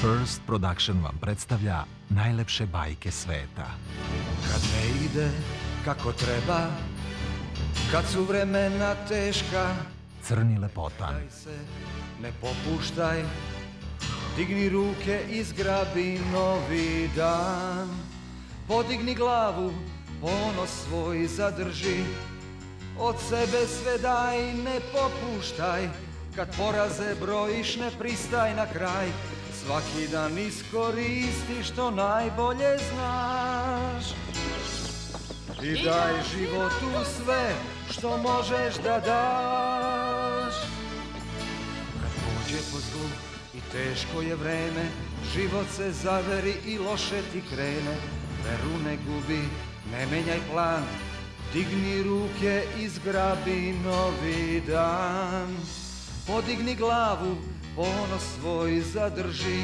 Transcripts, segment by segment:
First Production vam predstavlja najlepše bajke sveta. Kad ne ide kako treba, kad su vremena teška, Crni lepotan, se, ne popuštaj, digni ruke i zgrabi novi dan. Podigni glavu, ponos svoj zadrži, od sebe sve daj, ne popuštaj, kad poraze brojiš ne pristaj na kraj, svaki dan iskoristi što najbolje znaš. I daj životu sve što možeš da daš. Kad pođe po zlu i teško je vreme, život se zaveri i loše ti krene. Veru ne gubi, ne menjaj plan, digni ruke i zgrabi novi dan. Podigni glavu, ponos svoj zadrži,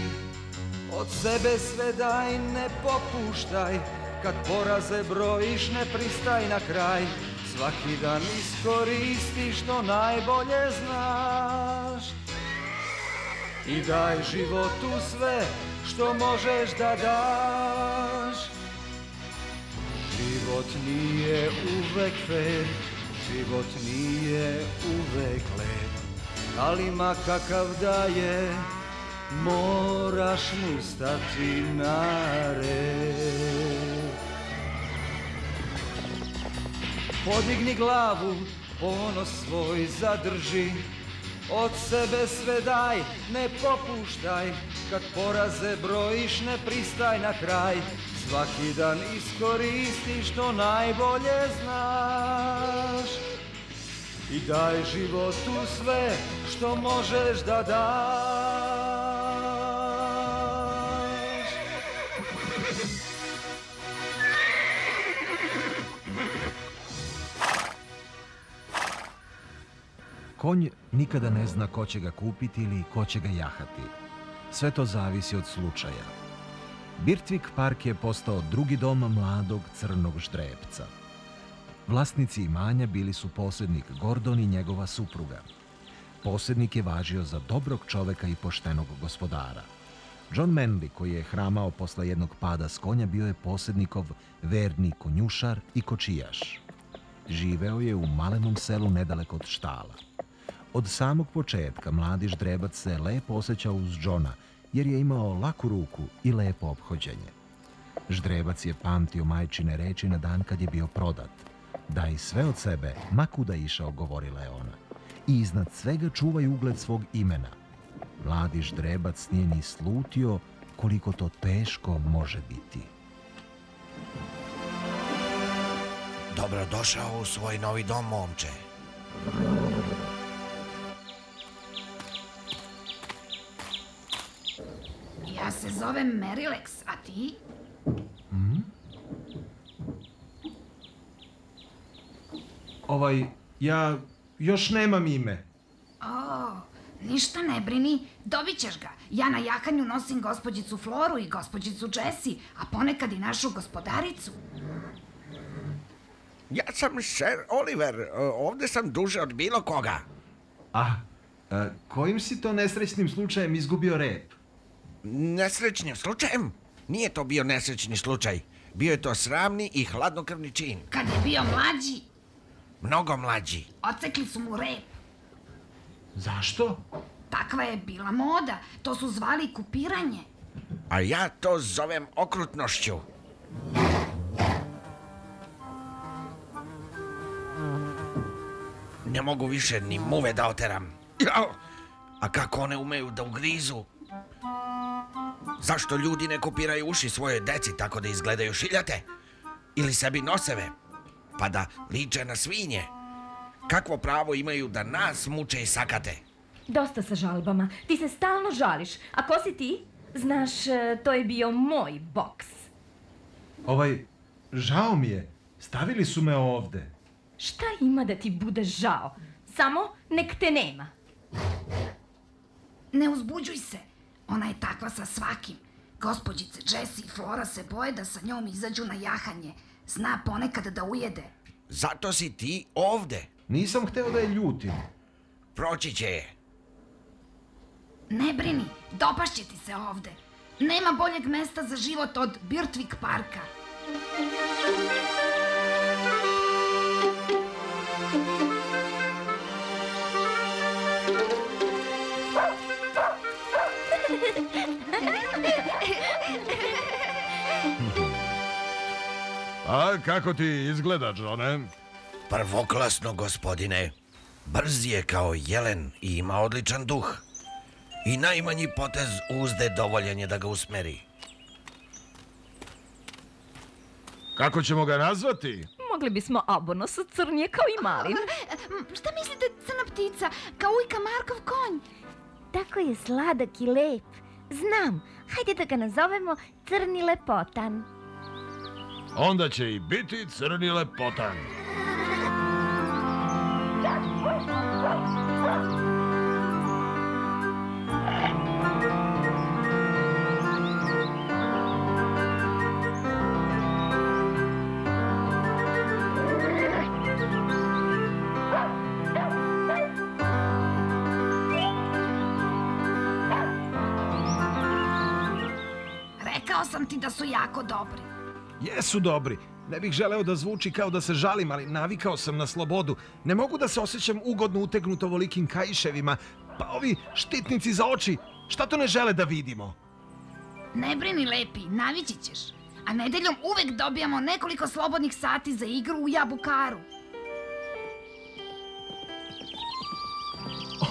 od sebe sve daj, ne popuštaj, kad poraze brojiš ne pristaj na kraj, svaki dan iskoristi što najbolje znaš. I daj životu sve što možeš da daš. Život nije uvek fair, život nije uvek lep, ali ma kakav da je, moraš mu stati na red. Podigni glavu, ponos svoj zadrži, od sebe sve daj, ne popuštaj, kad poraze brojiš ne pristaj na kraj, svaki dan iskoristi što najbolje znaš. I daj životu sve što možeš da daš. konj nikada ne zna ko će ga kupiti ili ko će ga jahati. Sve to zavisi od slučaja. Birtvik park je postao drugi dom mladog crnog štrebca. Vlasnici imanja bili su posjednik Gordon i njegova supruga. Posjednik je važio za dobrog čoveka i poštenog gospodara. John Manley, koji je hramao posle jednog pada s konja, bio je posjednikov verni konjušar i kočijaš. Živeo je u malenom selu nedaleko od štala. Od samog početka mladi ždrebac se lepo osjećao uz Johna, jer je imao laku ruku i lepo ophođenje. Ždrebac je pamtio majčine reči na dan kad je bio prodat. Daj sve od sebe, ma kuda išao, govorila je ona. I iznad svega čuvaj ugled svog imena. Mladi ždrebac nije ni slutio koliko to teško može biti. Dobrodošao u svoj novi dom, momče. Ja se zovem Merilex, a ti? Ovaj, ja još nemam ime. O, ništa ne brini, dobit ćeš ga. Ja na jahanju nosim gospođicu Floru i gospođicu Jessie, a ponekad i našu gospodaricu. Ja sam Sir Oliver, o, ovde sam duže od bilo koga. A, a, kojim si to nesrećnim slučajem izgubio rep? Nesrećnim slučajem? Nije to bio nesrećni slučaj. Bio je to sramni i hladnokrvni čin. Kad je bio mlađi, Mnogo mlađi. ocekli su mu rep. Zašto? Takva je bila moda, to su zvali kupiranje. A ja to zovem okrutnošću. Ne mogu više ni muve da oteram. Jao! A kako one umeju da ugrizu? Zašto ljudi ne kopiraju uši svoje deci tako da izgledaju šiljate? Ili sebi noseve? Pa da liče na svinje? Kakvo pravo imaju da nas muče i sakate? Dosta sa žalbama. Ti se stalno žališ. A ko si ti? Znaš, e, to je bio moj boks. Ovaj, žao mi je. Stavili su me ovde. Šta ima da ti bude žao? Samo nek te nema. Ne uzbuđuj se, ona je takva sa svakim. Gospođice Jessie i Flora se boje da sa njom izađu na jahanje. Zna ponekad da ujede. Zato si ti ovde. Nisam hteo da je ljutim. Proći će je. Ne brini, dopašće ti se ovde. Nema boljeg mesta za život od Birtvik parka. A kako ti izgleda, Johne? Prvoklasno, gospodine. Brz je kao jelen i ima odličan duh. I najmanji potez uzde dovoljan je da ga usmeri. Kako ćemo ga nazvati? Mogli bismo Abonos od crnje kao i Malin. Šta mislite, crna ptica? Kao ujka Markov konj? Tako je sladak i lep. Znam, hajde da ga nazovemo Crni lepotan. Onda će i biti crni lepotan. Rekao sam ti da su jako dobri. Jesu dobri. Ne bih želeo da zvuči kao da se žalim, ali navikao sam na slobodu. Ne mogu da se osjećam ugodno utegnut ovolikim kaiševima. Pa ovi štitnici za oči, šta to ne žele da vidimo? Ne brini, lepi, navići ćeš. A nedeljom uvek dobijamo nekoliko slobodnih sati za igru u Jabukaru.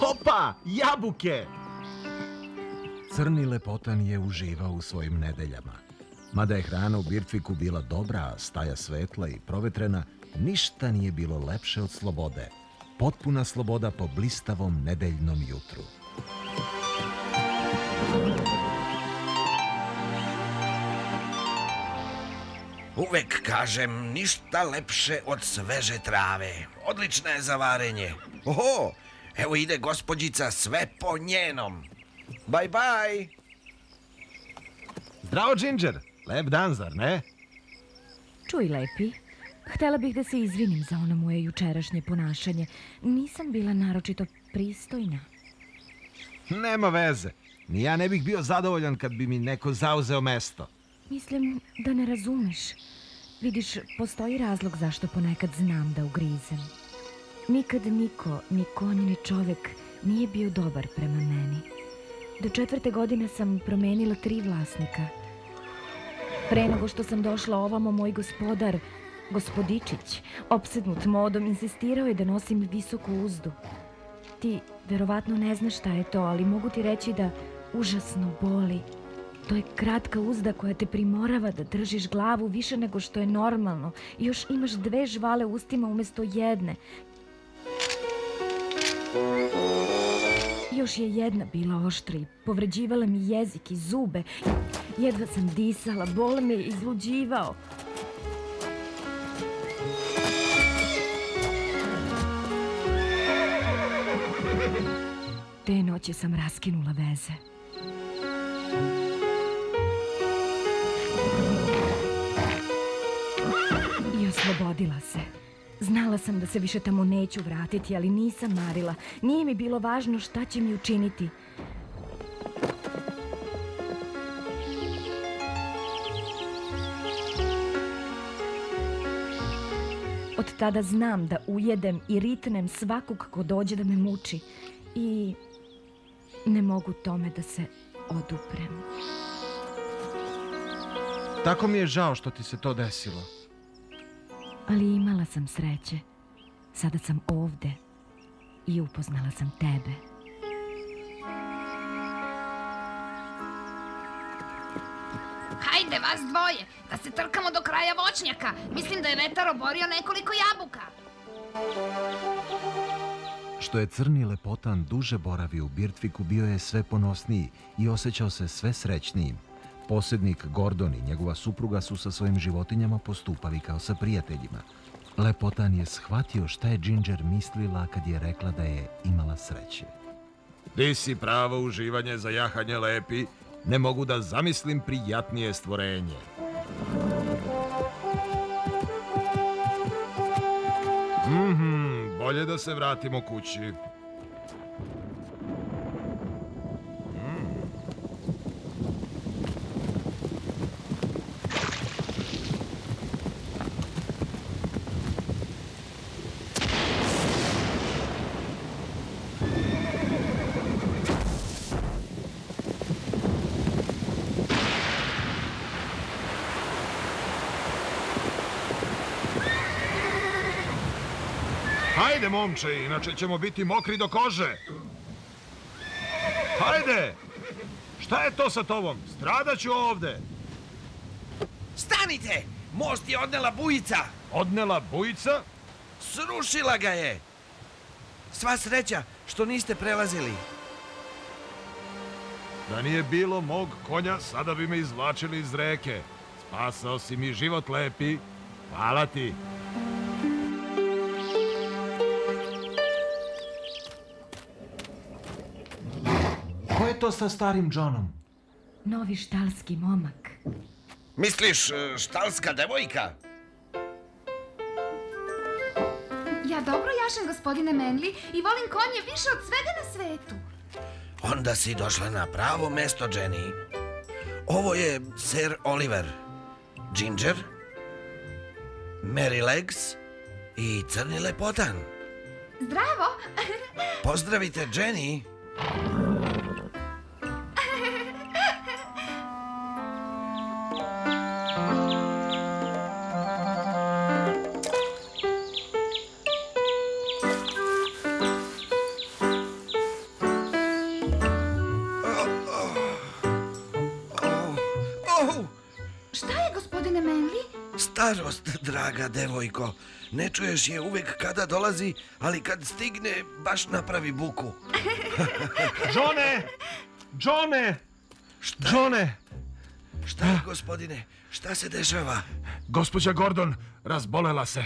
Opa, jabuke! Crni lepotan je uživao u svojim nedeljama. Mada je hrana u Birtviku bila dobra, a staja svetla i provetrena, ništa nije bilo lepše od slobode. Potpuna sloboda po blistavom nedeljnom jutru. Uvek kažem, ništa lepše od sveže trave. Odlična je za varenje. Oho, evo ide gospođica sve po njenom. Bye bye. Zdravo, Ginger! Lep dan, zar ne? Čuj, lepi. Htela bih da se izvinim za ono moje jučerašnje ponašanje. Nisam bila naročito pristojna. Nema veze. Ni ja ne bih bio zadovoljan kad bi mi neko zauzeo mesto. Mislim da ne razumeš. Vidiš, postoji razlog zašto ponekad znam da ugrizem. Nikad niko, ni konj, ni čovek nije bio dobar prema meni. Do četvrte godine sam promenila tri vlasnika. Pre nego što sam došla ovamo, moj gospodar, gospodičić, opsednut modom, insistirao je da nosim visoku uzdu. Ti verovatno ne znaš šta je to, ali mogu ti reći da užasno boli. To je kratka uzda koja te primorava da držiš glavu više nego što je normalno. I još imaš dve žvale ustima umjesto jedne. Još je jedna bila oštra povređivala mi jezik i zube. Jedva sam disala, bol me izluđivao. Te noće sam raskinula veze. I oslobodila se. Znala sam da se više tamo neću vratiti, ali nisam marila. Nije mi bilo važno šta će mi učiniti. Od tada znam da ujedem i ritnem svakog ko dođe da me muči. I ne mogu tome da se oduprem. Tako mi je žao što ti se to desilo. Ali imala sam sreće. Sada sam ovde i upoznala sam tebe. Hajde, vas dvoje, da se trkamo do kraja voćnjaka. Mislim da je vetar oborio nekoliko jabuka. Što je crni lepotan duže boravio u Birtviku, bio je sve ponosniji i osjećao se sve srećnijim. Posjednik Gordon i njegova supruga su sa svojim životinjama postupali kao sa prijateljima. Lepotan je shvatio šta je Ginger mislila kad je rekla da je imala sreće. Ti si pravo uživanje za jahanje lepi. Ne mogu da zamislim prijatnije stvorenje. Mhm, bolje da se vratimo kući. Hajde, momče, inače ćemo biti mokri do kože. Hajde! Šta je to sa tobom? Stradaću ovde. Stanite! Most je odnela bujica! Odnela bujica? Srušila ga je! Sva sreća što niste prelazili. Da nije bilo mog konja, sada bi me izvlačili iz reke. Spasao si mi život lepi. Hvala ti. To sa starim Johnom? Novi štalski momak. Misliš, e, štalska devojka? Ja dobro jašem, gospodine Menli, i volim konje više od svega na svetu. Onda si došla na pravo mesto, Jenny. Ovo je Sir Oliver, Ginger, Mary Legs i Crni Lepotan. Zdravo! Pozdravite Jenny. Šta je, gospodine Menli? starost, draga devojko. Ne čuješ je uvek kada dolazi, ali kad stigne, baš napravi buku. Johne! Johne! Šta, Johne! šta je, gospodine? Šta se dešava? Gospođa Gordon razbolela se.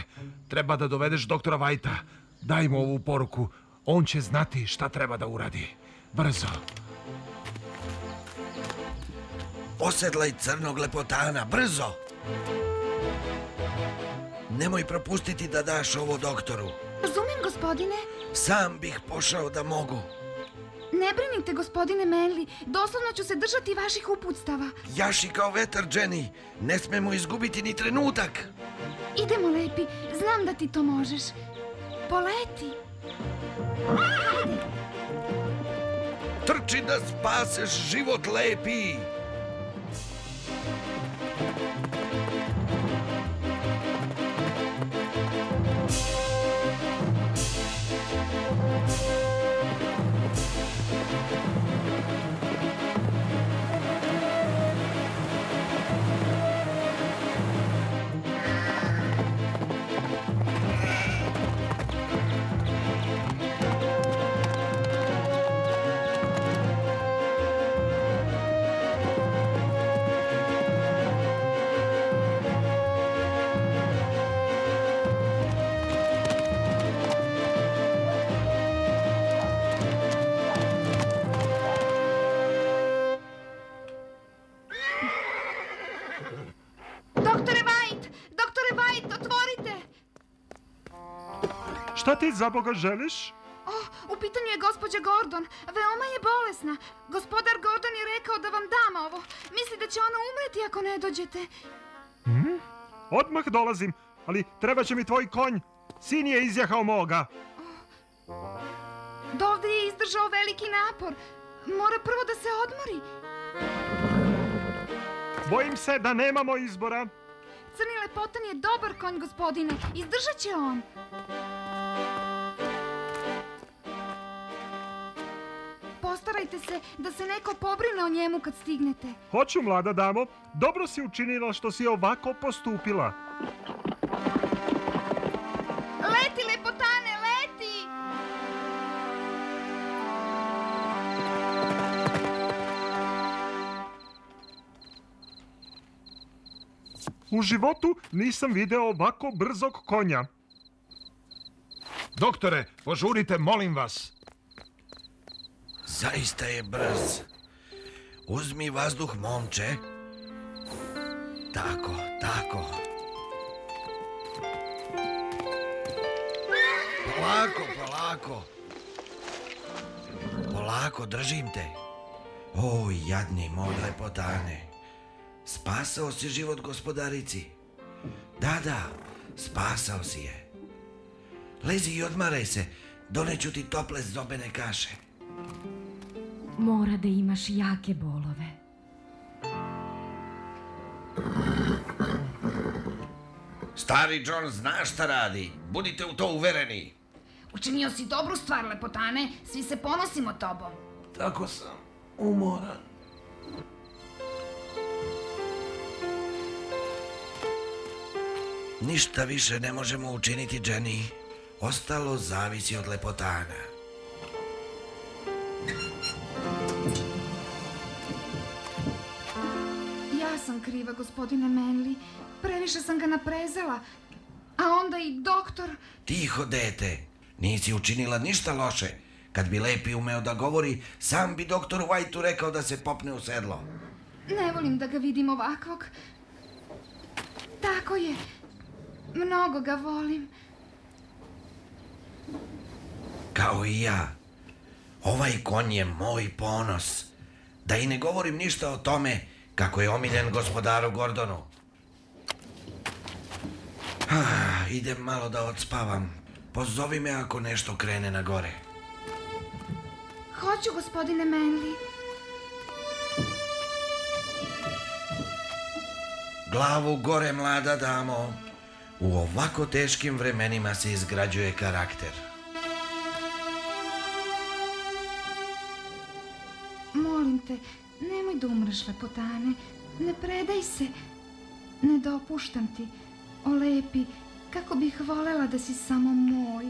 Treba da dovedeš doktora Vajta. Daj mu ovu poruku. On će znati šta treba da uradi. Brzo. Osedlaj crnog lepotana, brzo! Nemoj propustiti da daš ovo doktoru. Razumem, gospodine. Sam bih pošao da mogu. Ne brinite, gospodine Menli. Doslovno ću se držati vaših uputstava. Jaši kao vetar, Jenny. Ne smemo izgubiti ni trenutak. Idemo, lepi. Znam da ti to možeš. Poleti. Trči da spaseš život lepi. Šta ti za Boga želiš? Oh, u pitanju je gospođa Gordon. Veoma je bolesna. Gospodar Gordon je rekao da vam dam ovo. Misli da će ona umreti ako ne dođete. Odmah dolazim, ali treba će mi tvoj konj. Sin je izjahao moga. Dovde je izdržao veliki napor. Mora prvo da se odmori. Bojim se da nemamo izbora. Crni lepotan je dobar konj, gospodine. Izdržat će on. Postarajte se da se neko pobrine o njemu kad stignete. Hoću, mlada damo. Dobro si učinila što si ovako postupila. Leti, lepotane, leti! U životu nisam video ovako brzog konja. Doktore, požurite, molim vas. Zaista je brz. Uzmi vazduh, momče. Tako, tako. Polako, polako. Polako, držim te. O, jadni moj lepotane. Spasao si život gospodarici. Da, da, spasao si je. Lezi i odmaraj se, doneću ti tople zobene kaše. Mora da imaš jake bolove. Stari John zna šta radi. Budite u to uvereni. Učinio si dobru stvar, lepotane. Svi se ponosimo tobom. Tako sam umoran. Ništa više ne možemo učiniti, Jenny. Ostalo zavisi od lepotana. Kriva, gospodine Manley. Previše sam ga naprezala. A onda i doktor... Tiho, dete. Nisi učinila ništa loše. Kad bi Lepi umeo da govori, sam bi doktoru Whiteu rekao da se popne u sedlo. Ne volim da ga vidim ovakvog. Tako je. Mnogo ga volim. Kao i ja. Ovaj konj je moj ponos. Da i ne govorim ništa o tome kako je omiljen gospodaru Gordonu. Ah, idem malo da odspavam. Pozovi me ako nešto krene na gore. Hoću, gospodine Manley. Glavu gore, mlada damo. U ovako teškim vremenima se izgrađuje karakter. Molim te, nemoj da umreš, lepotane. Ne predaj se. Ne dopuštam ti. O lepi, kako bih volela da si samo moj.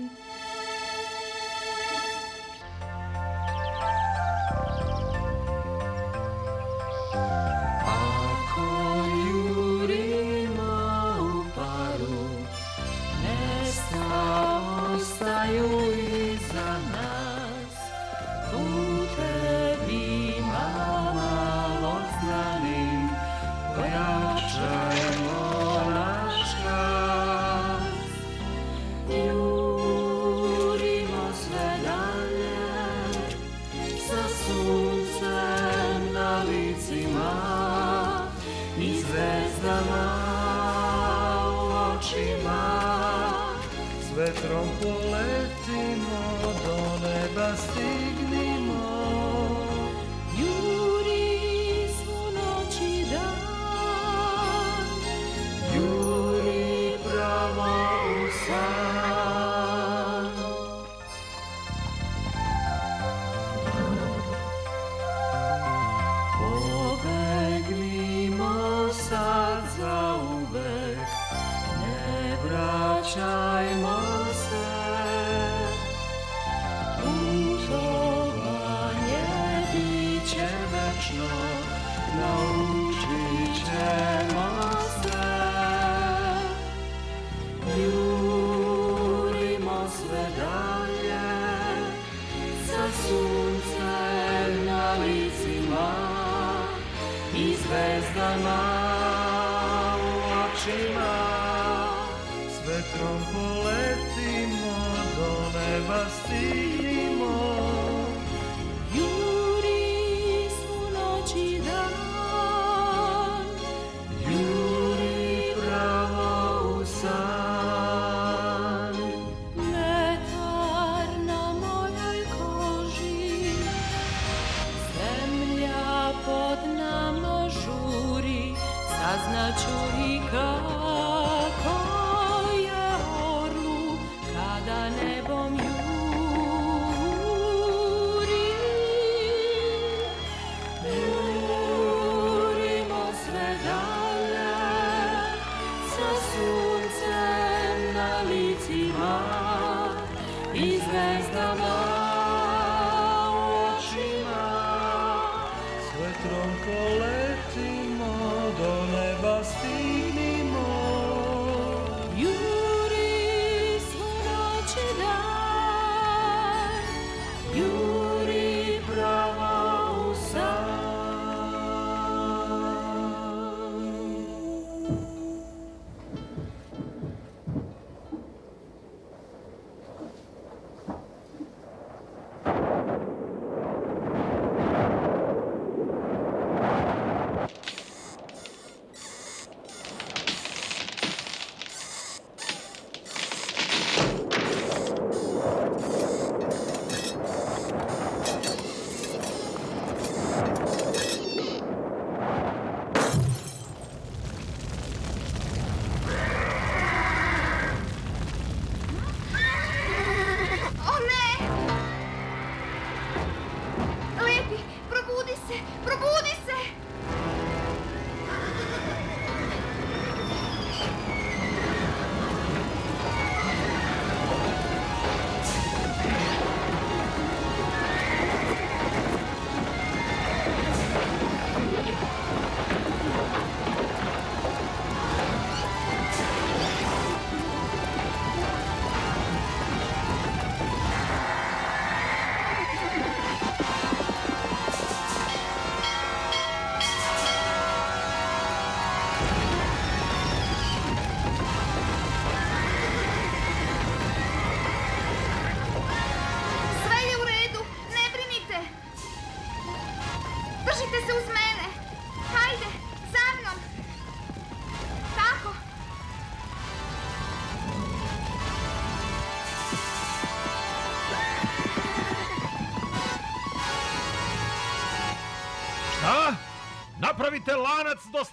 Lanac do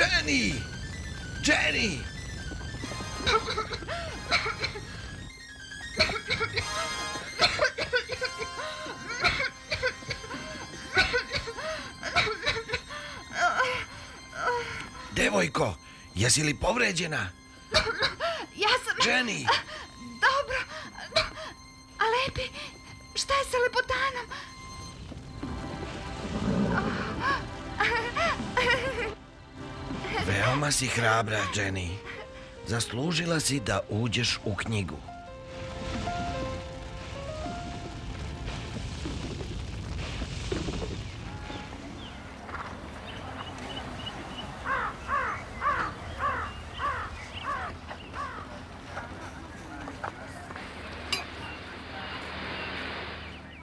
Jenny! Jenny! Devojko, jesi li povređena? Ja sam... Jenny! Si hrabra, Jenny. Zaslužila si da uđeš u knjigu.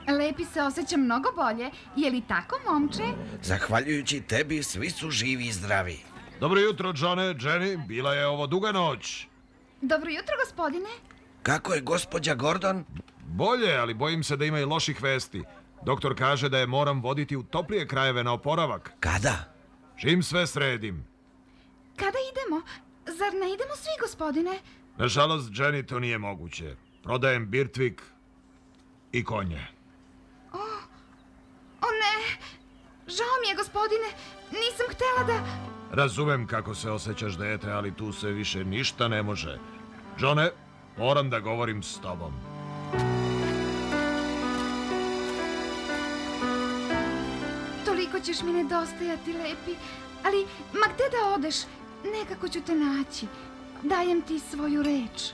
Lepi se osjeća mnogo bolje. Je li tako, momče? Zahvaljujući tebi, svi su živi i zdravi. Dobro jutro, Johne, Jenny. Bila je ovo duga noć. Dobro jutro, gospodine. Kako je gospođa Gordon? Bolje, ali bojim se da ima i loših vesti. Doktor kaže da je moram voditi u toplije krajeve na oporavak. Kada? Čim sve sredim. Kada idemo? Zar ne idemo svi, gospodine? Nažalost, Jenny, to nije moguće. Prodajem Birtvik i konje. O ne, žao mi je, gospodine. Nisam htela da... Razumem kako se osjećaš, dete, ali tu se više ništa ne može. Johne, moram da govorim s tobom. Toliko ćeš mi nedostajati, Lepi. Ali, ma gde da odeš, nekako ću te naći. Dajem ti svoju reč.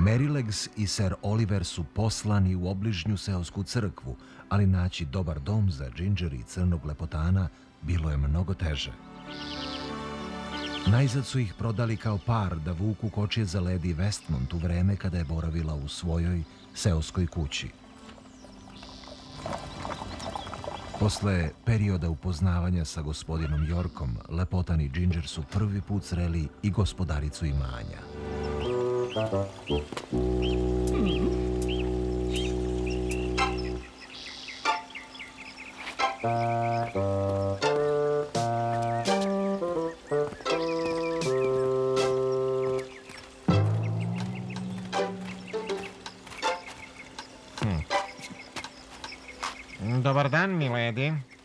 Merilegs i Sir Oliver su poslani u obližnju seosku crkvu, ali naći dobar dom za Ginger i crnog lepotana bilo je mnogo teže. Najzad su ih prodali kao par da vuku kočije za Lady Westmont u vreme kada je boravila u svojoj seoskoj kući. Posle perioda upoznavanja sa gospodinom Yorkom, Lepotan i Ginger su prvi put sreli i gospodaricu imanja. Dobar dan, milady.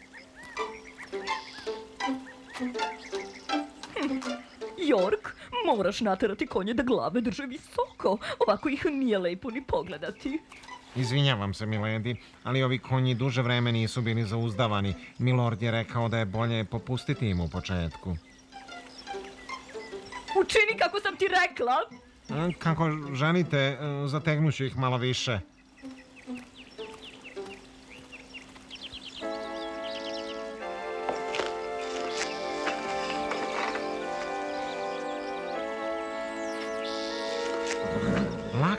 Moraš naterati konje da glave drže visoko. Ovako ih nije lepo ni pogledati. Izvinjavam se, miledi, ali ovi konji duže vreme nisu bili zauzdavani. Milord je rekao da je bolje popustiti im u početku. Učini kako sam ti rekla. E, Kako želite, zategnuću ih malo više.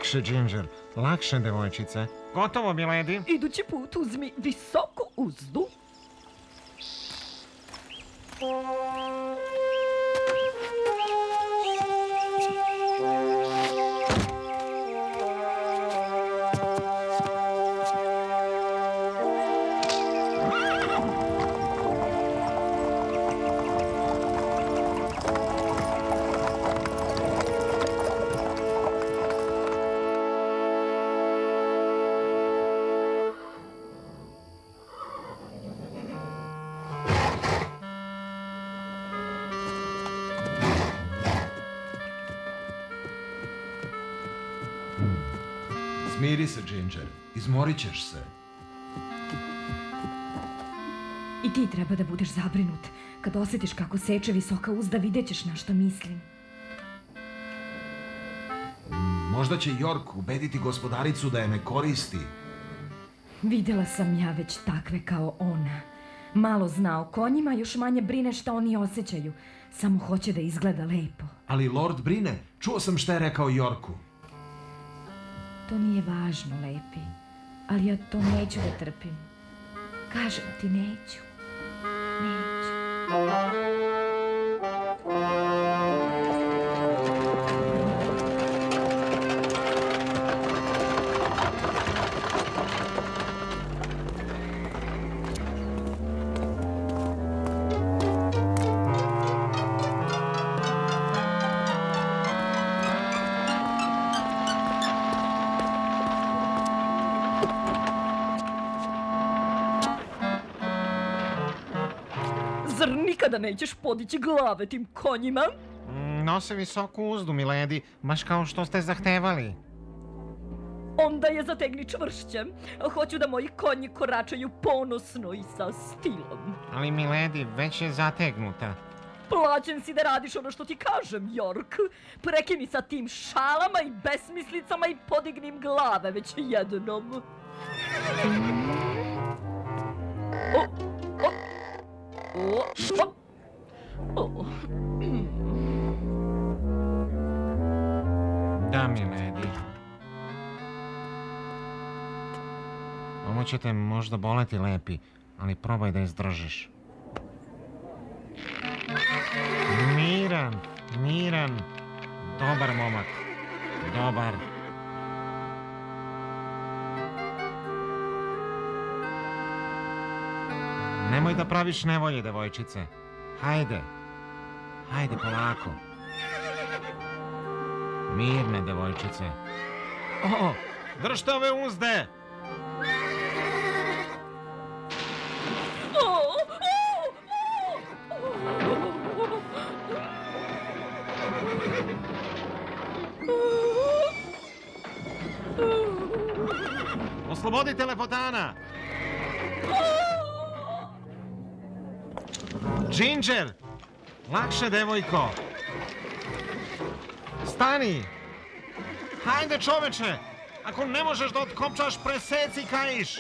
Lakše, Ginger, lakše, devojčice. Gotovo, miledi. Idući put uzmi visoko uzdu. Smiri se, Ginger. Izmorit ćeš se. I ti treba da budeš zabrinut. Kad osjetiš kako seče visoka uzda, vidjet ćeš na što mislim. Možda će York ubediti gospodaricu da je ne koristi. Vidjela sam ja već takve kao ona. Malo zna o konjima, još manje brine šta oni osjećaju. Samo hoće da izgleda lepo. Ali Lord brine. Čuo sam šta je rekao Yorku. To nije važno, lepi. Ali ja to neću da trpim. Kažem ti, neću. Neću. Nikada nećeš podići glave tim konjima? Mm, Nose visoku uzdu, miledi, baš kao što ste zahtevali. Onda je zategni čvršće. Hoću da moji konji koračaju ponosno i sa stilom. Ali, miledi, već je zategnuta. Plaćen si da radiš ono što ti kažem, Jork. Prekini sa tim šalama i besmislicama i podignim glave već jednom. O, o, o, o, o. Da, miledi. Ovo će te možda boleti, lepi, ali probaj da izdržiš. Miran, miran. Dobar momak. Dobar. Nemoj da praviš nevolje, devojčice. Hajde. Hajde, polako. Mirne, devojčice. O, držte ove uzde! Oslobodite lepotana! Ginger! Lakše, devojko! Stani! Hajde, čoveče! Ako ne možeš da otkopčaš, preseci kajiš!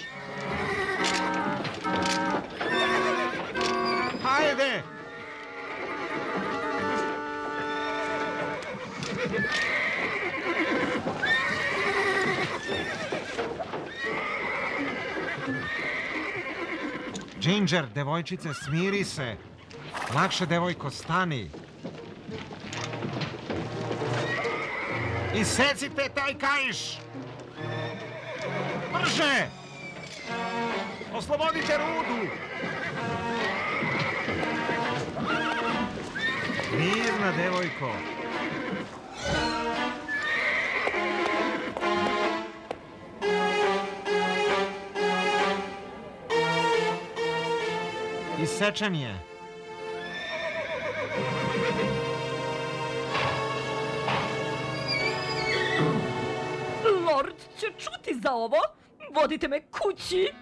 Hajde! Ginger, devojčice, smiri se. Lakše, devojko, stani. Isecite taj kajiš! Brže! Oslobodite rudu! Mirna, devojko. Isečen je. Za ovo. Vodite me kući.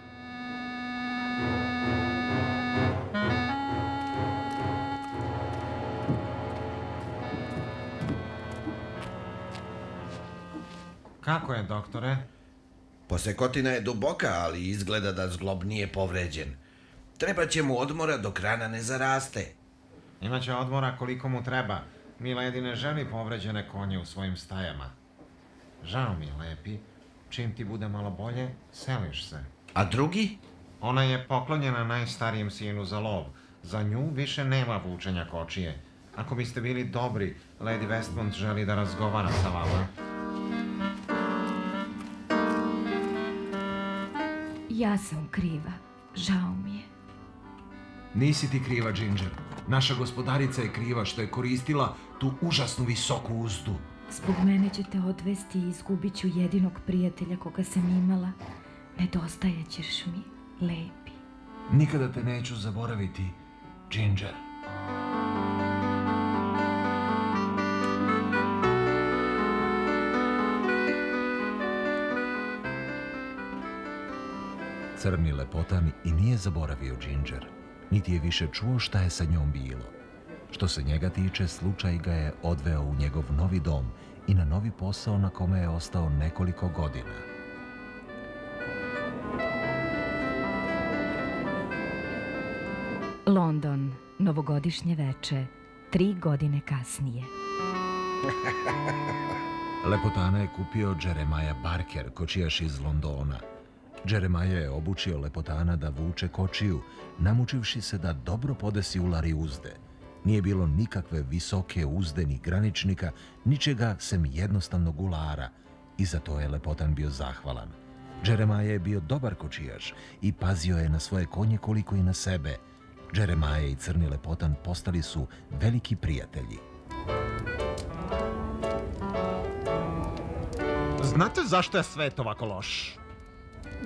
Kako je, doktore? Posekotina je duboka, ali izgleda da zglob nije povređen. Treba će mu odmora dok rana ne zaraste. Imaće odmora koliko mu treba. Miledi ne želi povređene konje u svojim stajama. Žao mi je, Lepi. Čim ti bude malo bolje, seliš se. A drugi? Ona je poklonjena najstarijem sinu za lov. Za nju više nema vučenja kočije. Ako biste bili dobri, Lady Westmont želi da razgovara sa vama. Ja sam kriva. Žao mi je. Nisi ti kriva, Ginger. Naša gospodarica je kriva što je koristila tu užasnu visoku uzdu. Zbog mene ćete odvesti i izgubit ću jedinog prijatelja koga sam imala. Nedostajećeš mi, lepi. Nikada te neću zaboraviti, Ginger. Crni lepotan i nije zaboravio Ginger, niti je više čuo šta je sa njom bilo. Što se njega tiče, slučaj ga je odveo u njegov novi dom i na novi posao na kome je ostao nekoliko godina. London, novogodišnje veče, tri godine kasnije. Lepotana je kupio Jeremiah Barker, kočijaš iz Londona. Jeremiah je obučio Lepotana da vuče kočiju, namučivši se da dobro podesi ulari uzde. Nije bilo nikakve visoke uzde ni graničnika, ničega sem jednostavnog ulara i za to je Lepotan bio zahvalan. Jeremiah je bio dobar kočijaš i pazio je na svoje konje koliko i na sebe. Jeremiah i Crni Lepotan postali su veliki prijatelji. Znate zašto je svet ovako loš?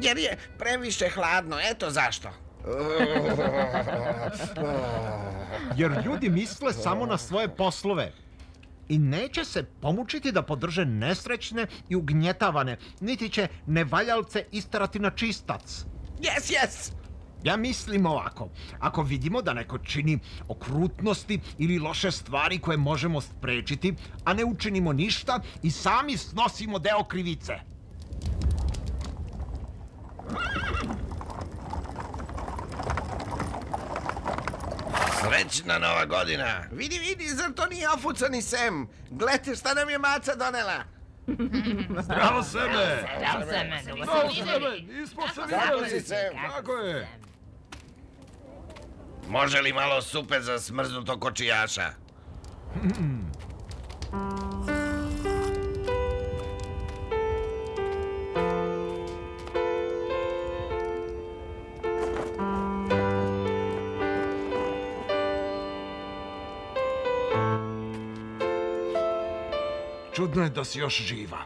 Jer je previše hladno, eto zašto. Jer ljudi misle samo na svoje poslove. I neće se pomučiti da podrže nesrećne i ugnjetavane, niti će nevaljalce istarati na čistac. Jes, jes! Ja mislim ovako, ako vidimo da neko čini okrutnosti ili loše stvari koje možemo sprečiti, a ne učinimo ništa i sami snosimo deo krivice. Srećna nova godina. Vidi, vidi, zar to nije ofucani sem? Gledajte šta nam je maca donela. Zdravo sebe! Zdravo seme, dugo Zdravo se sebe! Nismo se Kako vidjeli! Tako je! Može li malo supe za smrznutog kočijaša? Čudno je da si još živa.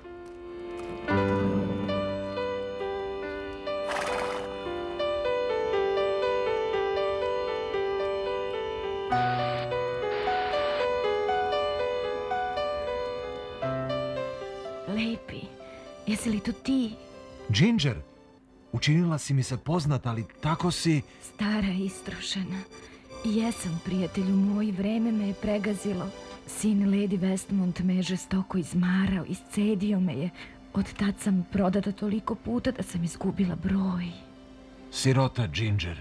Lepi, jesi li to ti? Ginger, učinila si mi se poznat, ali tako si... Stara i istrošena. Jesam, prijatelju moj, vreme me je pregazilo. Sin Lady Westmont me je žestoko izmarao, iscedio me je. Od tad sam prodata toliko puta da sam izgubila broj. Sirota Ginger.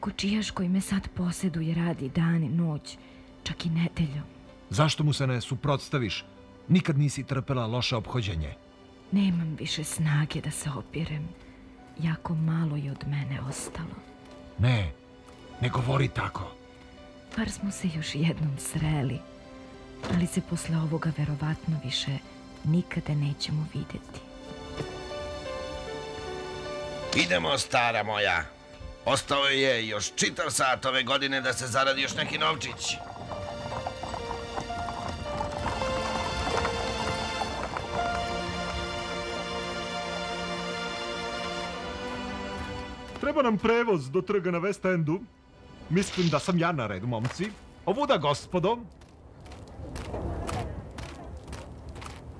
Kočijaš koji me sad posjeduje radi dan i noć, čak i nedeljom. Zašto mu se ne suprotstaviš? Nikad nisi trpela loše obhođenje. Nemam više snage da se opirem. Jako malo je od mene ostalo. Ne, ne govori tako. Bar smo se još jednom sreli, ali se posle ovoga verovatno više nikada nećemo vidjeti. Idemo, stara moja. Ostao je još čitav sat ove godine da se zaradi još neki novčić. Treba nam prevoz do trga na West Endu. Mislim da sam ja na redu, momci. Ovuda, gospodo.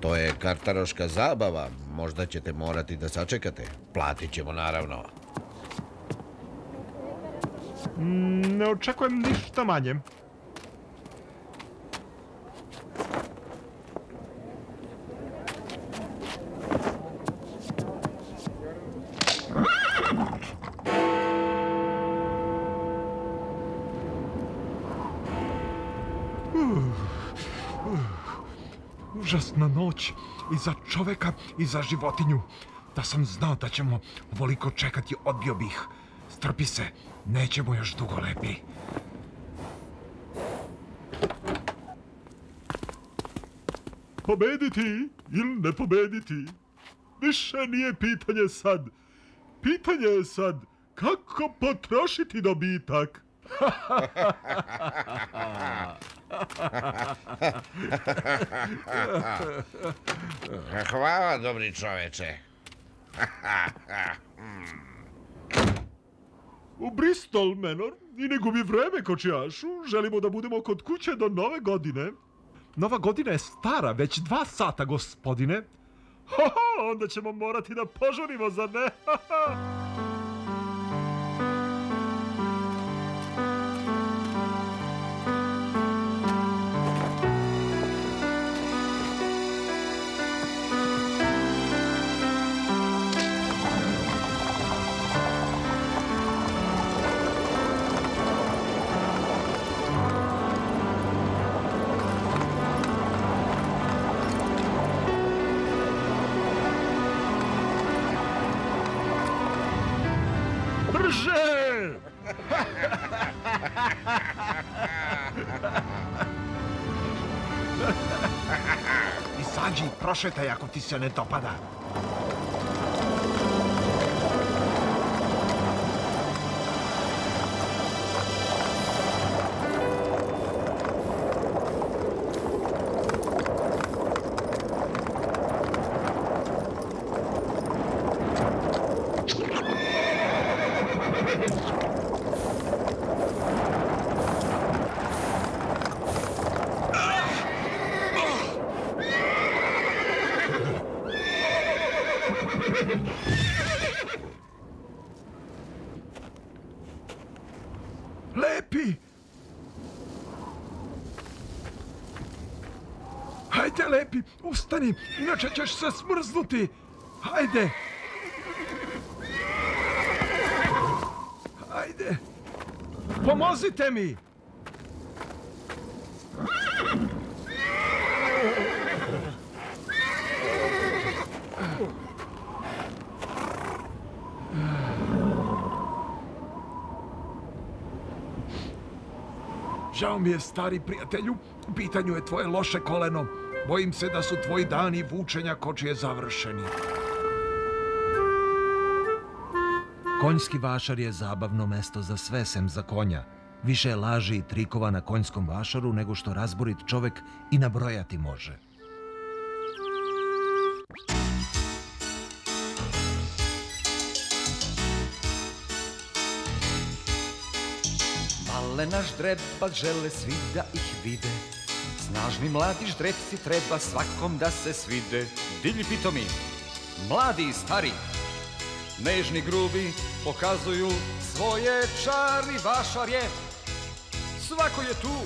To je kartaroška zabava. Možda ćete morati da sačekate. Platit ćemo naravno. Mm, Ne očekujem ništa manje. Užasna noć i za čoveka i za životinju. Da sam znao da ćemo ovoliko čekati, odbio bih. Strpi se, nećemo još dugo lepi. Pobediti ili ne pobediti? Više nije pitanje sad. Pitanje je sad kako potrošiti dobitak. Hvala, dobri čoveče. U Bristol, Menor, i ne gubi vreme, kočijašu. Želimo da budemo kod kuće do nove godine. Nova godina je stara, već dva sata, gospodine. Ho, ho, onda ćemo morati da požurimo, zar ne? Izađi i prošetaj ako ti se Lepi! Hajde, Lepi, ustani, inače ćeš se smrznuti. Hajde! Hajde! Pomozite mi! Žao mi je, stari prijatelju, u pitanju je tvoje loše koleno. Bojim se da su tvoji dani vučenja kočije završeni. Konjski vašar je zabavno mesto za sve sem za konja. Više je laži i trikova na konjskom vašaru nego što razborit čovek i nabrojati može. Malena ždreba žele svi da ih vide. Snažni mladi ždrebci treba svakom da se svide. Divlji pitomi, mladi i stari Nežni grubi pokazuju svoje čari Vašar je, svako je tu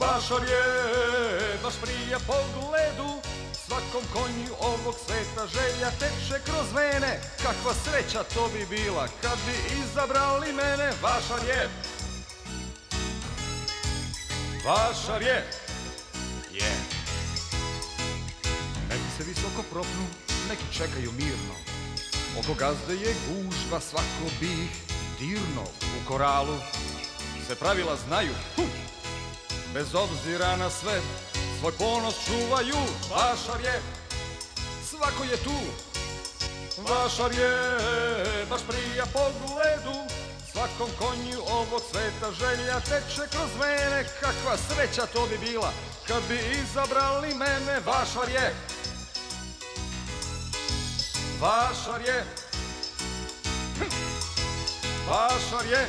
Vašar je, baš prija pogledu. Svakom konju ovog sveta želja teče kroz vene Kakva sreća to bi bila kad bi izabrali mene Vašar je, Vašar je, je. Neki se visoko propnu, neki čekaju mirno. Oko gazde je gužva, svako bi dirno. U koralu se pravila znaju, hu! Bez obzira na sve, svoj ponos čuvaju. Vašar je, svako je tu. Vašar je, baš prija pogledu. Svakom konju ovog sveta želja teče kroz mene Kakva sreća to bi bila kad bi izabrali mene Vašar je Vašar je. Vašar je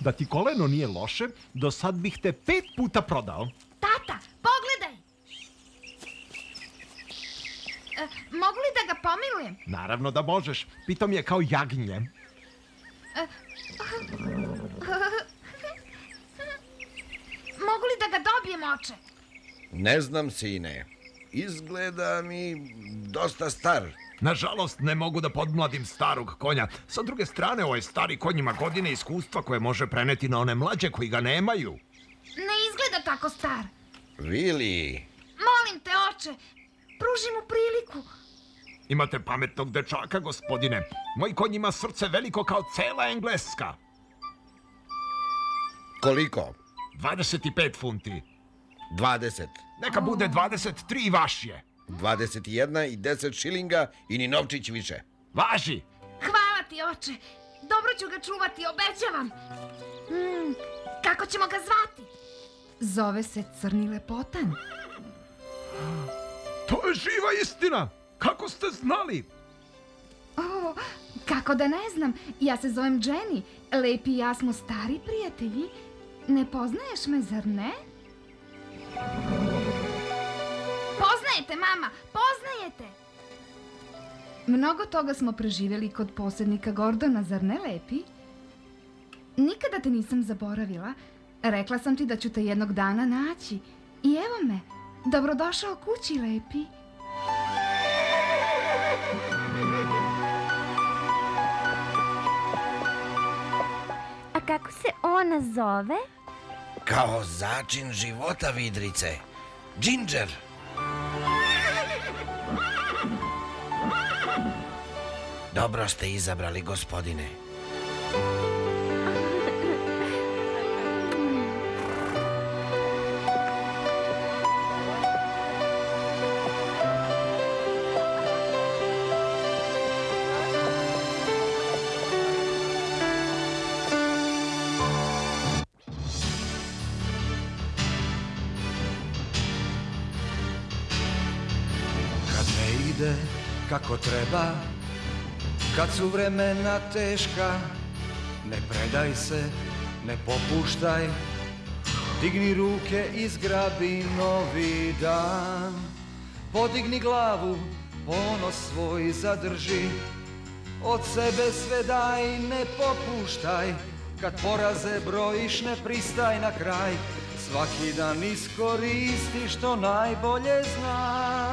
Da ti koleno nije loše, do sad bih te pet puta prodao. Mogu li da ga pomilujem? Naravno da možeš. Pitom je kao jagnje. Mogu li da ga dobijem, oče? Ne znam, sine. Izgleda mi dosta star. Nažalost, ne mogu da podmladim starog konja. Sa druge strane, ovaj stari konj ima godine iskustva koje može preneti na one mlađe koji ga nemaju. Ne izgleda tako star. Vili, Molim te, oče, pruži mu priliku. Imate pametnog dečaka, gospodine. Moj konj ima srce veliko kao cela Engleska. koliko? 25 funti. 20. Neka bude 23 vaš je. 21 i 10 šilinga i ni novčić više. Važi! Hvala ti, oče. Dobro ću ga čuvati, obećavam. Mm, kako ćemo ga zvati? Zove se Crni lepotan. To je živa istina! Kako ste znali? O, kako da ne znam, ja se zovem Jenny. Lepi i ja smo stari prijatelji. Ne poznaješ me, zar ne? Poznajete, mama, poznajete! Mnogo toga smo preživjeli kod posjednika Gordona, zar ne, Lepi? Nikada te nisam zaboravila. Rekla sam ti da ću te jednog dana naći. I evo me, dobrodošao kući, Lepi. A kako se ona zove? Kao začin života vidrice. Ginger. Dobro ste izabrali, gospodine. Kako treba. Kad su vremena teška Ne predaj se, ne popuštaj. Digni ruke i zgrabi novi dan. Podigni glavu, ponos svoj zadrži. Od sebe sve daj, ne popuštaj. Kad poraze brojiš, ne pristaj na kraj. Svaki dan iskoristi što najbolje znaš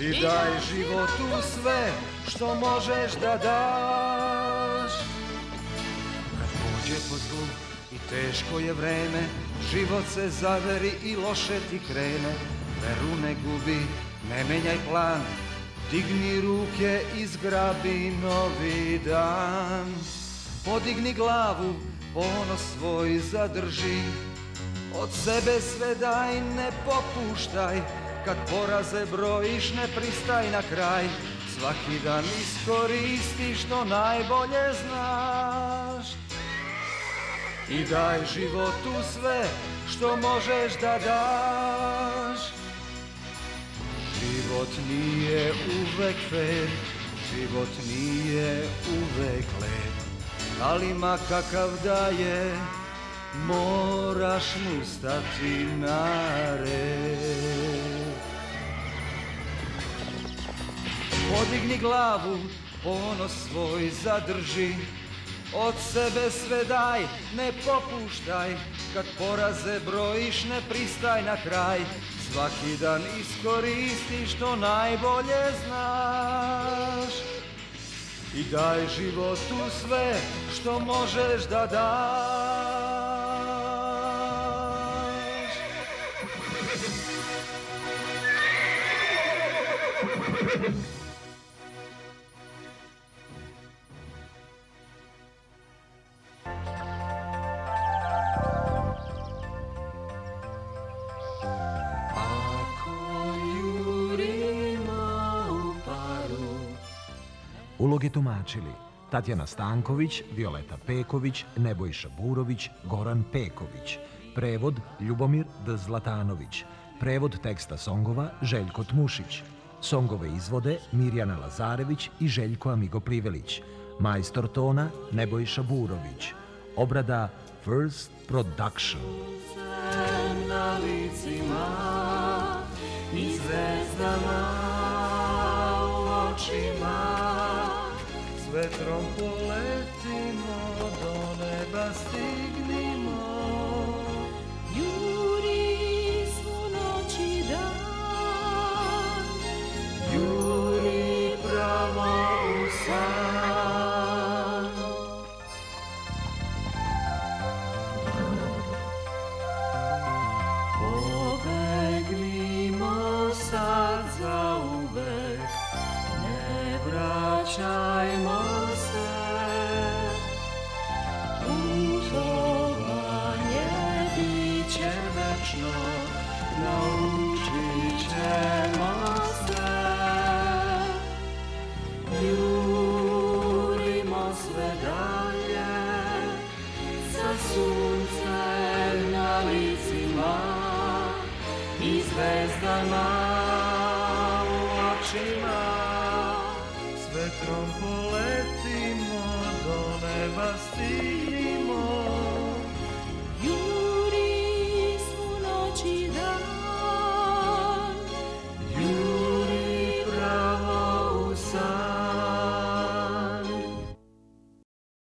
I daj životu sve što možeš da daš. Kad pođe po zlu i teško je vreme Život se zaveri i loše ti krene. Veru ne gubi, ne menjaj plan Digni ruke i zgrabi novi dan. Podigni glavu, ponos svoj zadrži Od sebe sve daj, ne popuštaj Kad poraze brojiš, ne pristaj na kraj. Svaki dan iskoristi što najbolje znaš. I daj životu sve što možeš da daš. Život nije uvek fair, život nije uvek lep. Ali ma kakav da je, moraš mu stati na red Podigni glavu, ponos svoj zadrži. Od sebe sve daj, ne popuštaj Kad poraze brojiš, ne pristaj na kraj. Svaki dan iskoristi što najbolje znaš. I daj životu sve što možeš da daš Uloge tumačili Tatjana Stanković, Violeta Peković, Nebojša Burović, Goran Peković. Prevod Ljubomir D. Zlatanović. Prevod teksta songova Željko Tmušić. Songove izvode Mirjana Lazarević i Željko Amigo Plivelić. Majstor tona Nebojša Burović. Obrada First Production. na licima i zvezdama očima. Vetrom poletimo, do neba stignimo.